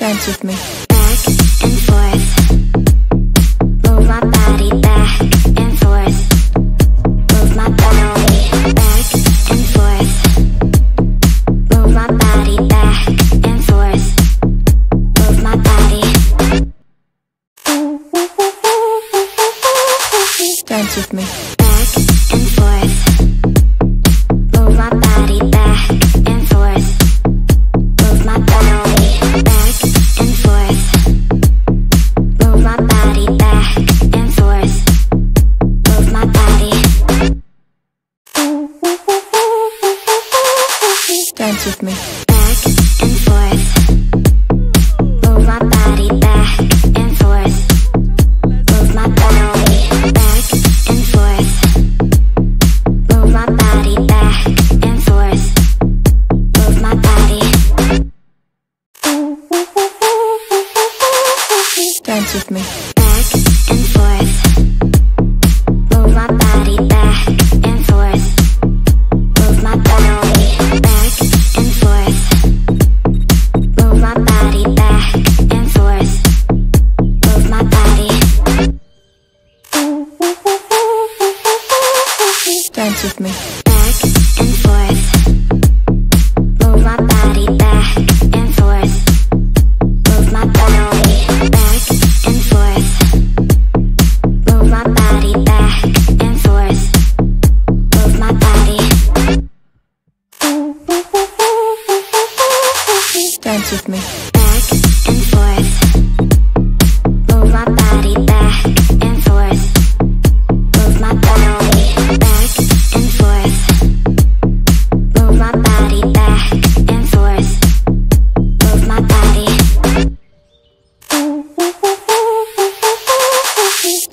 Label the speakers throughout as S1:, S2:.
S1: Dance with me.
S2: back and forth.
S1: Dance with me.
S2: back and forth. Move my body back and forth. Move my body back and forth. Move my body back and forth. Move my body.
S1: Dance with me. Dance with me.
S2: back and forth.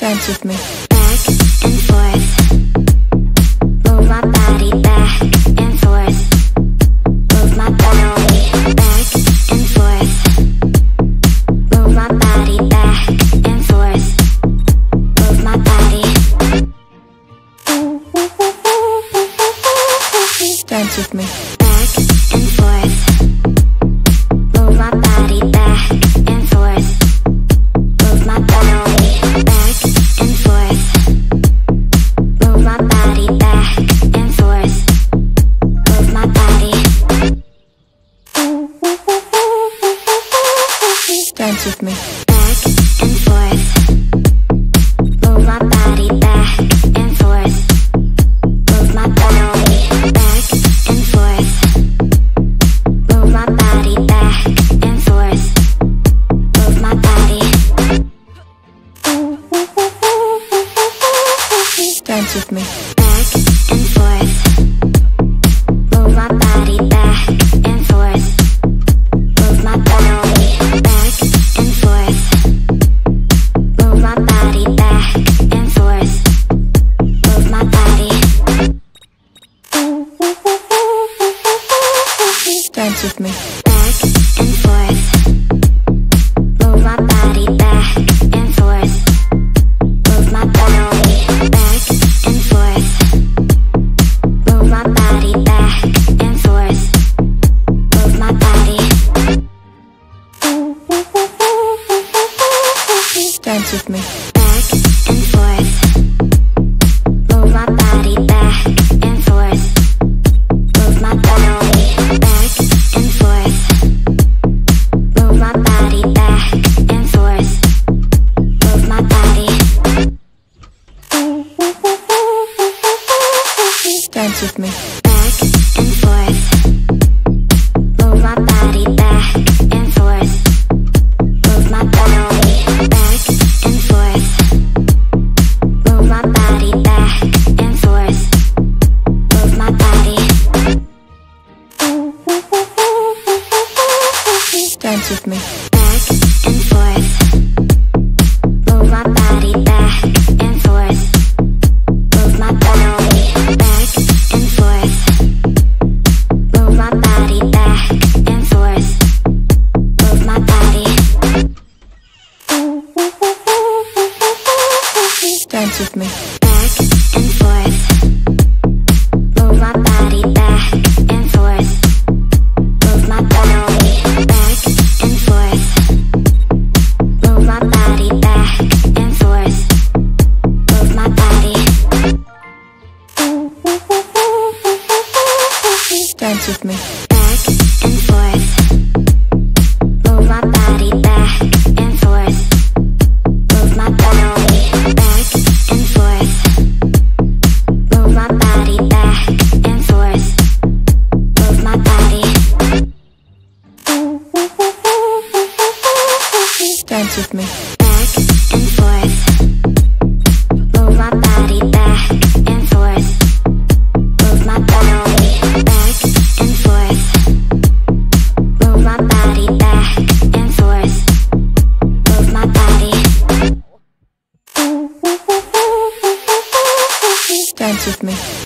S1: Dance with me.
S2: back and forth. Move my body back and forth. Move my body back and forth. Move my body back and forth. Move my body.
S1: Dance with me.
S2: back and forth.
S1: With me.
S2: back and forth. Move my body back and forth. Move my body back and forth. Move my body back and forth. Move my body.
S1: Dance with me.
S2: back and forth.
S1: With me.
S2: back and forth. Move my body back and forth. Move my body back and forth. Move my body back and forth. Move my body.
S1: Dance with me. Dance with me.
S2: back and forth.
S1: Me.
S2: back and forth. Move my body back and forth. Move my body back and forth. Move my body back and forth. Move my body.
S1: Dance with me.
S2: back and forth.
S1: With me.